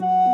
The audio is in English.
you